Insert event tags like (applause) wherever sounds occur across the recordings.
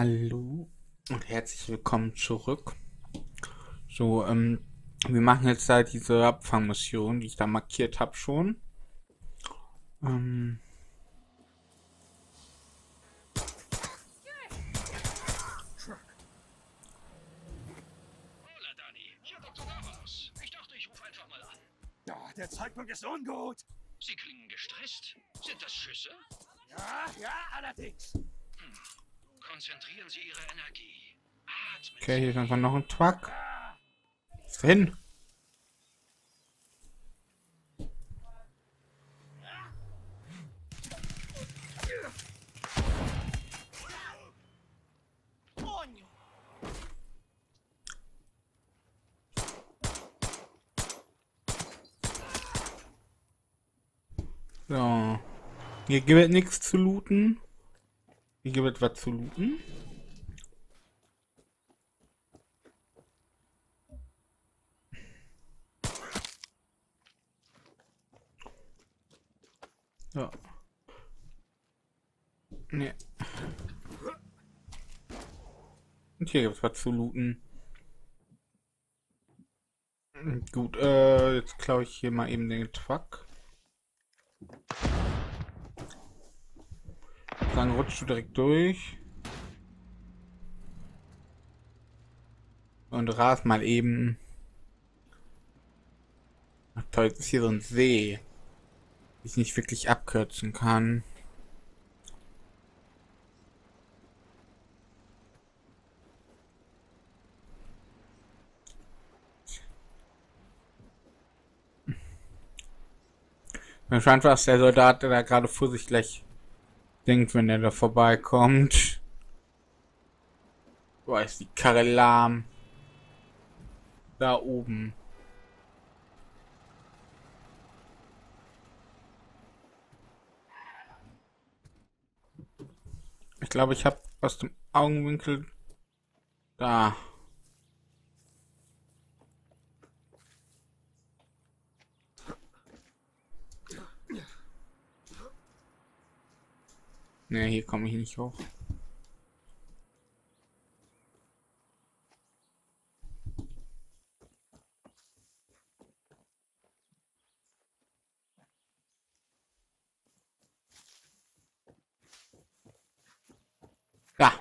Hallo und herzlich willkommen zurück. So, ähm, wir machen jetzt da diese Abfangmission, die ich da markiert habe schon. Ähm. Hola, Dani. Hier Dr. Navas. Ich dachte, ich rufe einfach mal an. Ja, der Zeitpunkt ist ungut. Sie klingen gestresst. Sind das Schüsse? Ja, ja, allerdings. Konzentrieren Sie Ihre Energie. Atmen Okay, hier ist einfach noch ein Truck. Ist hin. So. Hier gibt es nichts zu looten. Hier gibt es was zu looten. So. Nee. Und hier gibt's was zu looten. Gut, äh, jetzt klaue ich hier mal eben den Truck. Dann rutschst du direkt durch. Und ras mal eben. Ach toll, jetzt ist hier so ein See. Ich nicht wirklich abkürzen kann. Mir scheint was der Soldat, der da gerade vorsichtig denkt, wenn er da vorbeikommt. Boah, ist die Karre lahm. Da oben. Ich glaube, ich habe aus dem Augenwinkel da. Ne, hier komme ich nicht hoch. Ja.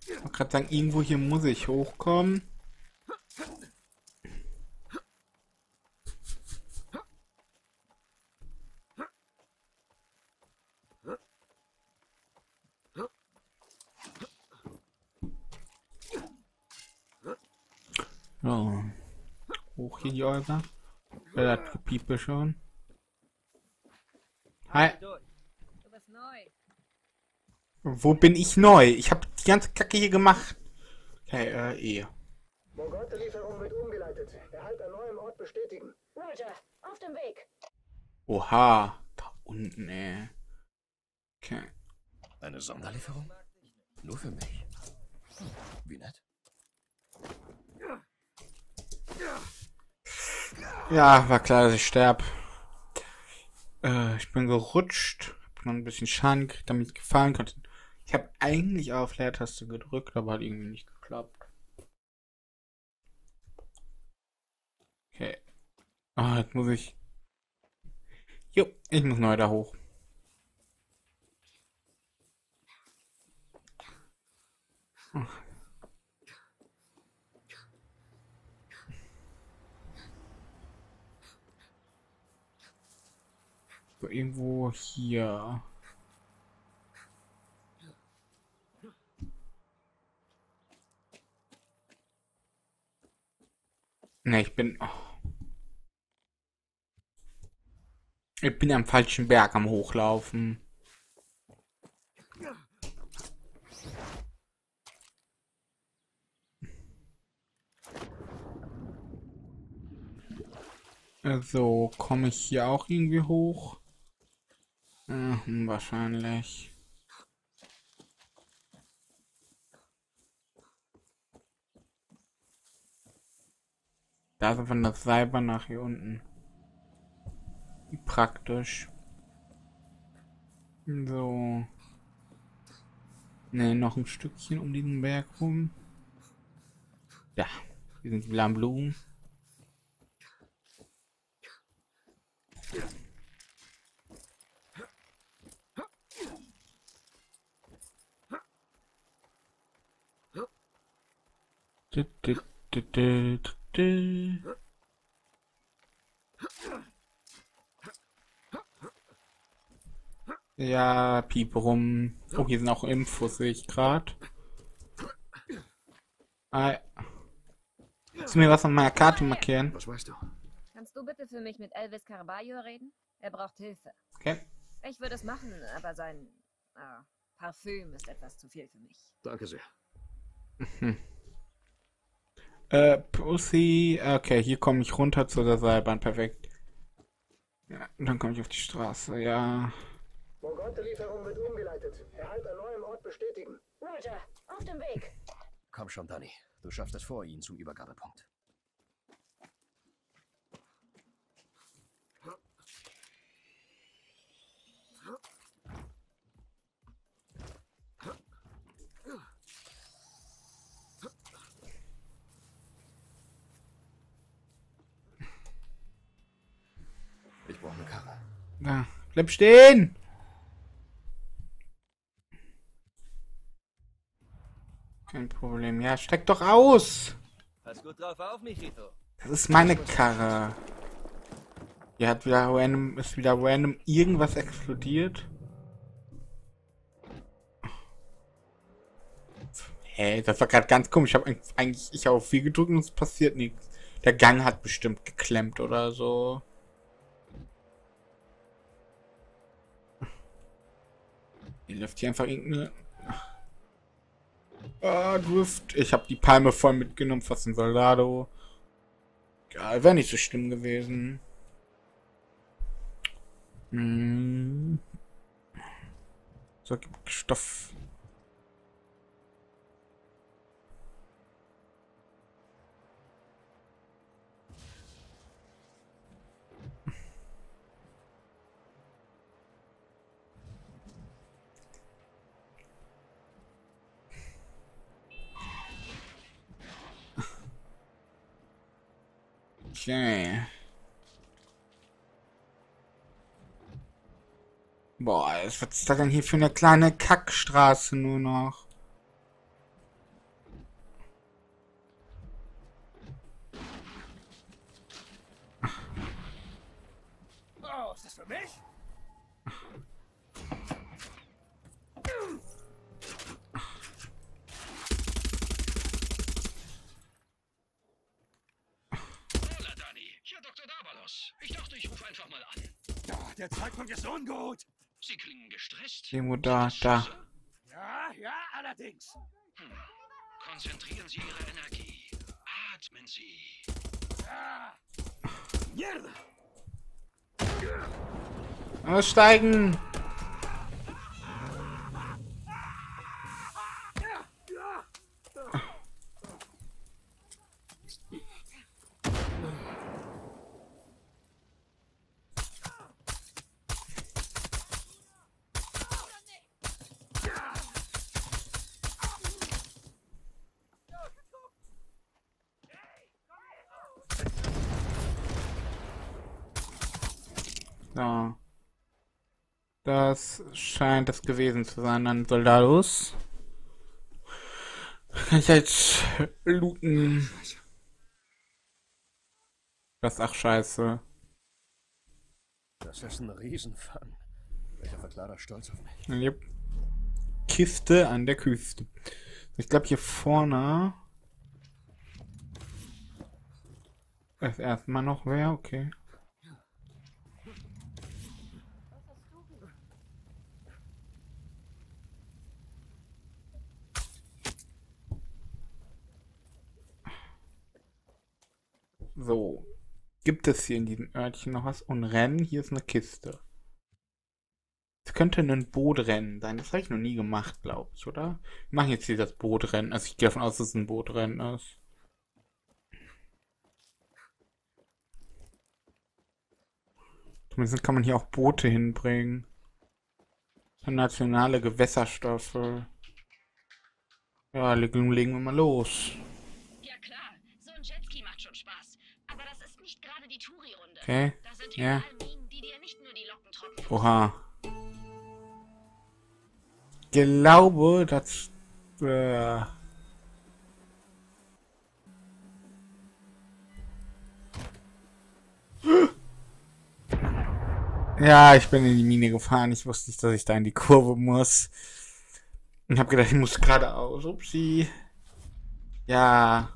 Ich wollte gerade sagen, irgendwo hier muss ich hochkommen. So. Häuser. Wer hat Gepiepe schon? Hi. Du bist neu. Wo bin ich neu? Ich habe die ganze Kacke hier gemacht. Okay, äh, eh. Morgante-Lieferung wird umgeleitet. Erhalt an neuem Ort bestätigen. Roger, auf dem Weg. Oha. Da unten, ey. Okay. Eine Sonderlieferung? Nur für mich. Hm, Wie nett. Ja, war klar, dass ich sterb. Äh, ich bin gerutscht. Hab noch ein bisschen Schaden gekriegt, damit ich gefallen konnte. Ich habe eigentlich auf Leertaste gedrückt, aber hat irgendwie nicht geklappt. Okay. Ah, jetzt muss ich. Jo, ich muss neu da hoch. Ach. So, irgendwo hier. Ne, ich bin. Oh. Ich bin am falschen Berg am Hochlaufen. Also, komme ich hier auch irgendwie hoch? Äh, hm, wahrscheinlich. Da ist einfach das Cyber nach hier unten. Praktisch. So. Ne, noch ein Stückchen um diesen Berg rum. Ja, hier sind die blauen Blumen. Du, du, du, du, du, du. Ja, piep rum. Oh, hier sind auch Infos, sehe ich gerade. Ah, Kannst du mir was an meiner Karte markieren? Was weißt du? Kannst du bitte für mich mit Elvis Carballo reden? Er braucht Hilfe. Okay. Ich würde es machen, aber sein ah, Parfüm ist etwas zu viel für mich. Danke sehr. (laughs) Äh, Pussy. Okay, hier komme ich runter zu der Seilbahn. Perfekt. Ja, und dann komme ich auf die Straße. Ja. Mongonte-Lieferung wird umgeleitet. Erhalt an neuem Ort bestätigen. Roger, auf dem Weg. Komm schon, Danny. Du schaffst es vor ihnen zum Übergabepunkt. Eine Karre. Da. Bleib stehen! Kein Problem. Ja, steig doch aus! Pass gut drauf auf, Michito. Das ist meine Karre. Hier hat wieder random, ist wieder random irgendwas explodiert. Hä, das war gerade ganz komisch. Ich habe eigentlich, ich habe auf viel gedrückt und es passiert nichts. Der Gang hat bestimmt geklemmt oder so. Hier läuft hier einfach irgendeine... Ah, Drift. Ich habe die Palme voll mitgenommen, fast ein Soldado. Egal, wäre nicht so schlimm gewesen. Hm. So, Stoff. Okay. Boah, was ist das denn hier für eine kleine Kackstraße nur noch? Oh, ist das für mich? Der Zeitpunkt ist ungut. Sie klingen gestresst. Irgendwo da, da. Ja, ja, allerdings. Konzentrieren Sie Ihre Energie. Atmen Sie. Mierda. Aussteigen! So. Das scheint das gewesen zu sein an Soldados. Kann ich jetzt looten? Das ach scheiße. Das ist ein Riesenfang. Welcher Verklarer stolz auf mich. Yep. Kiste an der Küste. Ich glaube hier vorne. Ist erstmal noch wer, okay. So. Gibt es hier in diesem Örtchen noch was? Und Rennen, hier ist eine Kiste. Es könnte ein Bootrennen sein. Das habe ich noch nie gemacht, glaube ich, oder? Wir machen jetzt hier das Bootrennen. Also ich gehe davon aus, dass es ein Bootrennen ist. Zumindest kann man hier auch Boote hinbringen. Nationale Gewässerstoffe. Ja, legen, legen wir mal los. Ja klar, so ein Jetski macht schon Spaß. Aber das ist nicht gerade die Touri-Runde. Okay. Da sind Ja. überall Minen, die dir nicht nur Locken trocken Oha. Glaube, dass. Äh, ja, ich bin in die Mine gefahren. Ich wusste nicht, dass ich da in die Kurve muss. Und hab gedacht, ich muss geradeaus. Upsi. Ja.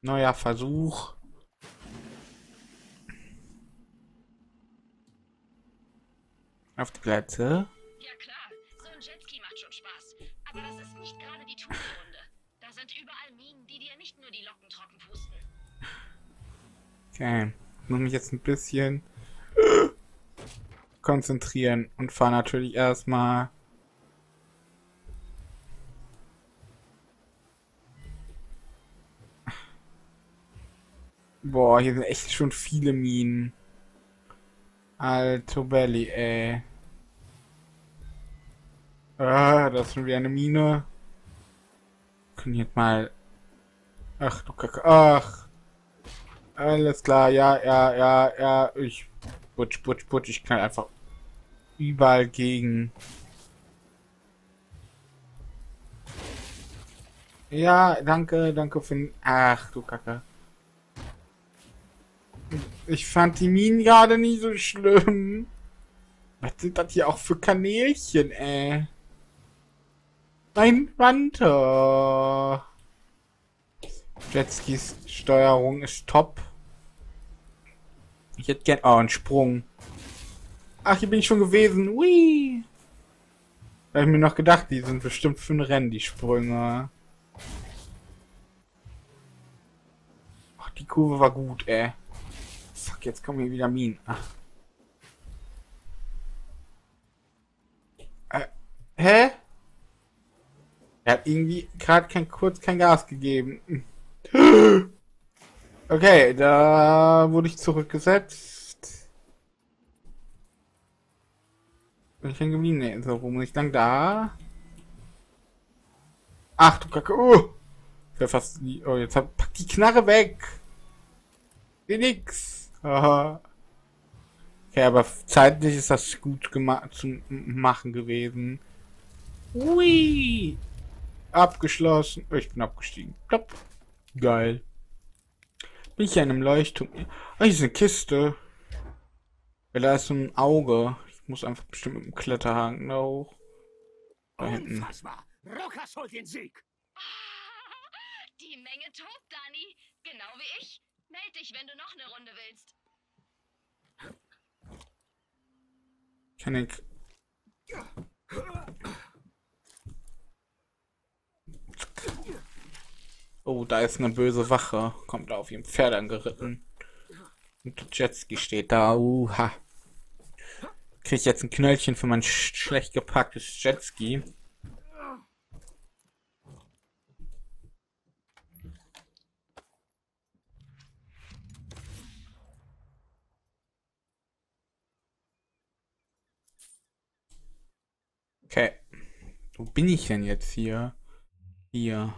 Neuer Versuch. Auf die Plätze. Ja klar, so ein Jetski macht schon Spaß. Aber das ist nicht gerade die Touri-Runde. Da sind überall Minen, die dir nicht nur die Locken trocken pusten. Okay. Ich muss mich jetzt ein bisschen konzentrieren und fahre natürlich erstmal. Boah, hier sind echt schon viele Minen. Alto Belly, ey. Ah, das ist schon wieder eine Mine. Können jetzt mal. Ach du Kacke. Ach. Alles klar, ja, ja, ja, ja. Ich. Butsch, butsch, butsch. Ich kann einfach überall gegen. Ja, danke, danke für den. Ach du Kacke. Ich fand die Minen gerade nie so schlimm. Was sind das hier auch für Kanälchen, ey? Ein Wante. Jetskis Steuerung ist top. Ich hätte gern. Oh, ein Sprung. Ach, hier bin ich schon gewesen. Ui. Da hab ich mir noch gedacht, die sind bestimmt für ein Rennen, die Sprünge. Ach, die Kurve war gut, ey. Jetzt kommen hier wieder Minen. Ach. Äh, hä? Er hat irgendwie gerade kein, kurz kein Gas gegeben. (gasps) Okay, da wurde ich zurückgesetzt. Ich denn geblieben? Nee, so, muss ich lang? Da? Ach du Kacke, oh! Ich fast die, oh, jetzt hab, pack die Knarre weg! Nix! Aha. Okay, aber zeitlich ist das gut gemacht zu machen gewesen. Ui! Abgeschlossen. Oh, ich bin abgestiegen. Plopp. Geil. Bin ich ja in einem Leuchtturm. Oh, hier ist eine Kiste. Ja, da ist so ein Auge. Ich muss einfach bestimmt mit dem Kletterhaken da hoch. Da hinten. Unfassbar. Rokas holt den Sieg. Die Menge tobt, Dani. Genau wie ich. Meld dich, wenn du noch eine Runde willst. Kann ich. Oh, da ist eine böse Wache. Kommt da auf ihrem Pferd angeritten. Und der Jetski steht da. Uha. Krieg ich jetzt ein Knöllchen für mein sch schlecht gepacktes Jetski. Okay. Wo bin ich denn jetzt hier? Hier.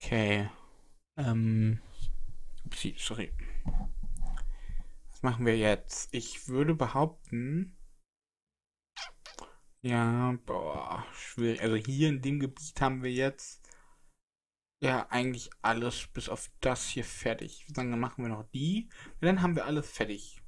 Okay. Ähm. Upsi, sorry. Was machen wir jetzt? Ich würde behaupten. Ja, boah, schwierig. Also hier in dem Gebiet haben wir jetzt ja eigentlich alles bis auf das hier fertig. Dann machen wir noch die. Und dann haben wir alles fertig.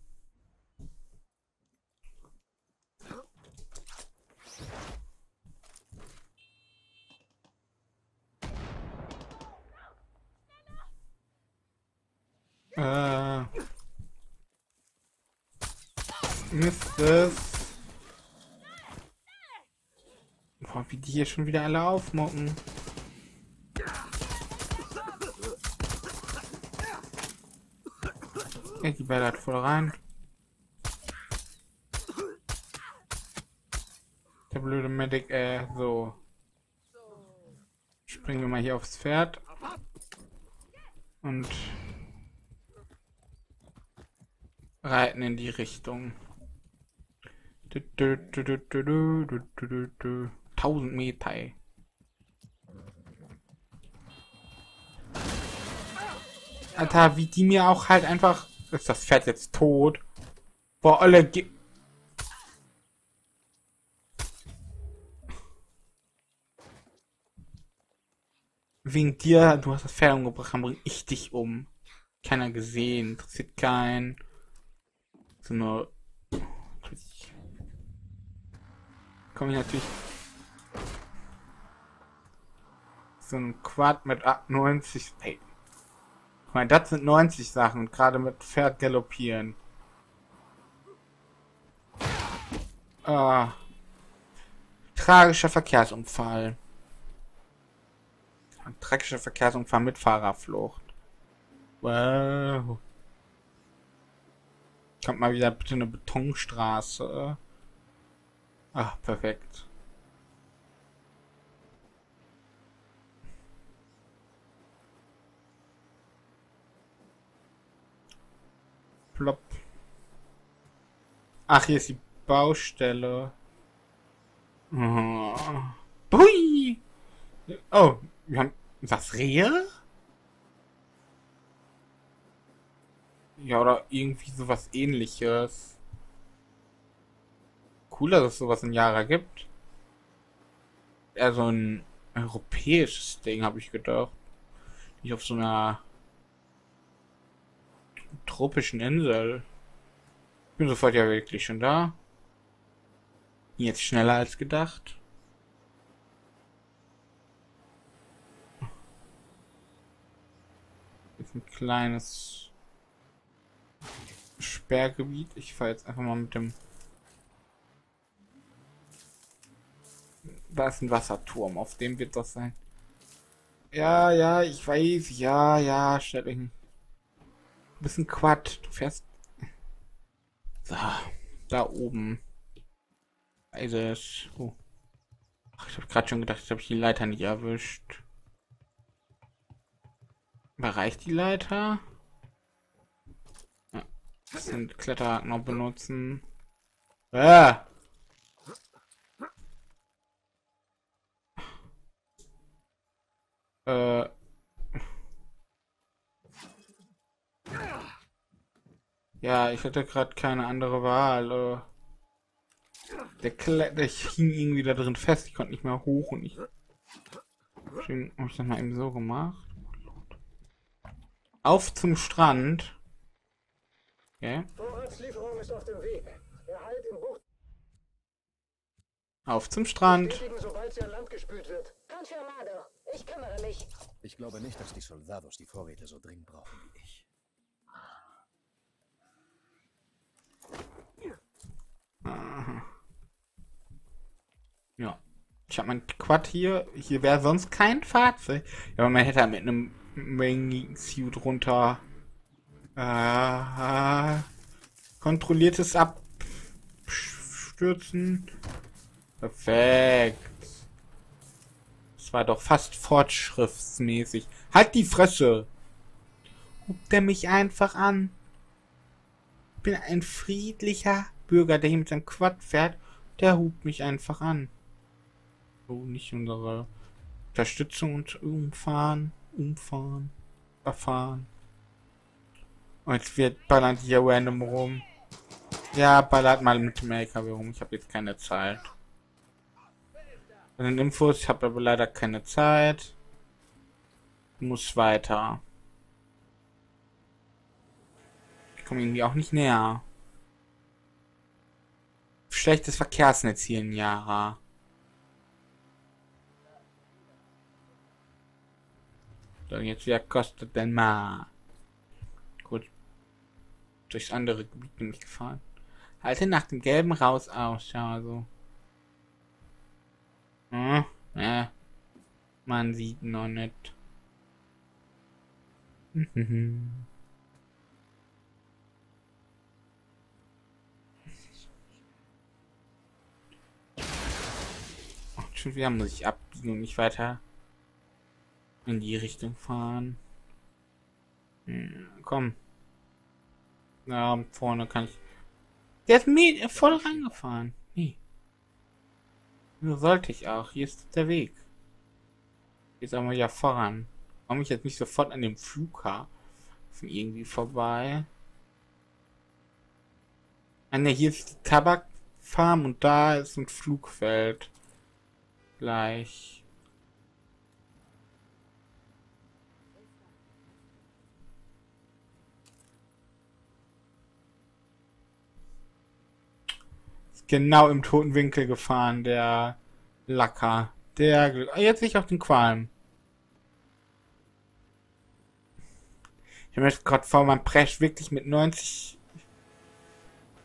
Äh. Mist es. Boah, wie die hier schon wieder alle aufmocken. Ja, die ballert voll rein. Der blöde Medic, äh, so. Springen wir mal hier aufs Pferd. Und reiten in die Richtung. 1000 Meter. Alter, wie die mir auch halt einfach... Ist das Pferd jetzt tot? Boah, alle... Wegen dir, du hast das Pferd umgebracht, dann bring ich dich um. Keiner gesehen, interessiert keinen. So nur... Komm ich natürlich... So ein Quad mit 98... Hey. Guck mal, das sind 90 Sachen. Gerade mit Pferd galoppieren. Ah. Tragischer Verkehrsunfall. Ein tragischer Verkehrsunfall mit Fahrerflucht. Wow. Kommt mal wieder bitte eine Betonstraße. Ah, perfekt. Plopp. Ach, hier ist die Baustelle. Oh. Bui! Oh, wir haben... Was, Rehe? Ja, oder irgendwie sowas ähnliches. Cool, dass es sowas in Jara gibt. Eher so ein europäisches Ding, habe ich gedacht. Nicht auf so einer tropischen Insel. Bin sofort ja wirklich schon da. Jetzt schneller als gedacht. Ist ein kleines Sperrgebiet. Ich fahre jetzt einfach mal mit dem. Da ist ein Wasserturm, auf dem wird das sein. Ja, ja, ich weiß, ja, ja, dich. Du bist ein Quad. Du fährst. So, da oben. Also, oh. Ach, ich habe gerade schon gedacht, ich habe die Leiter nicht erwischt. Erreicht die Leiter? Ja. Das sind Kletterhaken noch benutzen. Ah! Äh. Ja, ich hatte gerade keine andere Wahl. Äh. Der, Kle der hing irgendwie da drin fest. Ich konnte nicht mehr hoch und ich. Deswegen habe ich das mal eben so gemacht. Auf zum Strand. Okay. Vorratslieferung ist auf dem Weg. Auf zum Strand. sobald sie an Land gespült wird. Confirmado. Ich kümmere mich. Ich glaube nicht, dass die Soldados die Vorräte so dringend brauchen wie ich. Aha. Ja. Ich habe mein Quad hier. Hier wäre sonst kein Fahrzeug. Ja, aber man hätte halt mit einem Wingsuit runter. Äh, kontrolliertes Abstürzen. Perfekt. War doch fast fortschrittsmäßig. Halt die Fresse! Hupt er mich einfach an. Ich bin ein friedlicher Bürger, der hier mit seinem Quad fährt. Der hupt mich einfach an. So, nicht unsere Unterstützung und umfahren, umfahren, erfahren. Und jetzt wird ballern die hier random rum. Ja, ballert mal mit dem LKW rum. Ich habe jetzt keine Zeit. Bei den Infos, ich habe aber leider keine Zeit. Muss weiter. Ich komme irgendwie auch nicht näher. Schlechtes Verkehrsnetz hier in Yara. So, jetzt wer kostet denn mal? Gut. Durchs andere Gebiet bin ich gefahren. Halte nach dem gelben raus aus, ja, so. Hm, ja. Man sieht noch nicht. (laughs) Ach, schon wieder muss ich abbiegen und nicht weiter in die Richtung fahren. Hm, komm. Ja, vorne kann ich. Der ist mir voll reingefahren. So sollte ich auch. Hier ist der Weg. Jetzt aber ja voran. Warum ich jetzt nicht sofort an dem Flughafen irgendwie vorbei. Ah ne, hier ist die Tabakfarm und da ist ein Flugfeld. Gleich. Genau im toten Winkel gefahren, der Lacker. Der. Jetzt sehe ich auch den Qualm. Ich jetzt gerade vor meinem Presch wirklich mit 90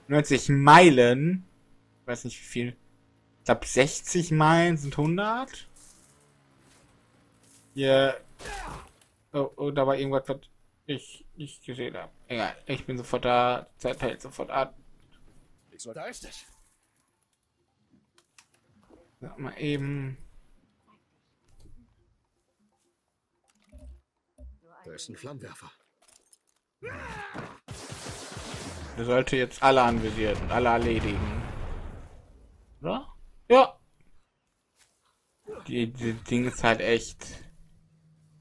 90 Meilen. Ich weiß nicht wie viel. Ich glaube 60 Meilen sind 100. Hier. Oh, oh, da war irgendwas, was ich nicht gesehen habe. Egal, ich bin sofort da. Zeit hält sofort soll, da ist es. Sag mal eben. Da ist ein Flammenwerfer. Der sollte jetzt alle anvisieren und alle erledigen. Oder? Ja. Die, die Ding ist halt echt.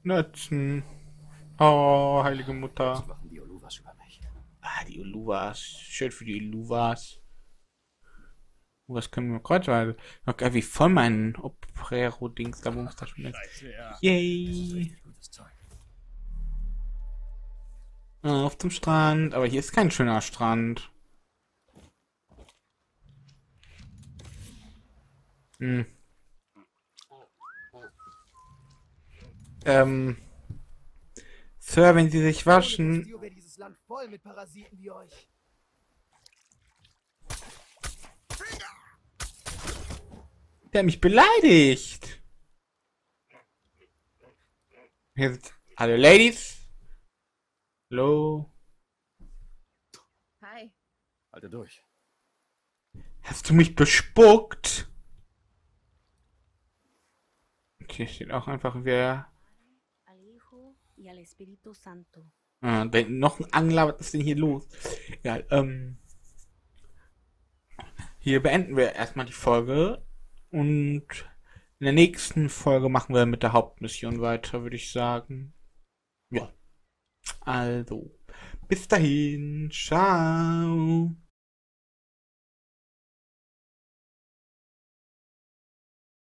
Nützen. Oh, heilige Mutter. Sie machen die Oluvas über mich. Ah, die Uluwas. Schön für die Uluwas. Oh, Was können wir kreuzweise? Noch geil, wie voll mein Oprero-Dings da Bums da schon ist. Yay. Zeug. Auf zum Strand. Aber hier ist kein schöner Strand. Hm. Ähm. Sir, wenn Sie sich waschen. wäre dieses Land voll mit Parasiten wie euch. Der mich beleidigt. Hier sind alle Ladies. Hallo. Hi. Halte durch. Hast du mich bespuckt? Okay, steht auch einfach wer. Ah, noch ein Angler, was ist denn hier los? Ja, ähm. Hier beenden wir erstmal die Folge. Und in der nächsten Folge machen wir mit der Hauptmission weiter, würde ich sagen. Ja. Also. Bis dahin. Ciao.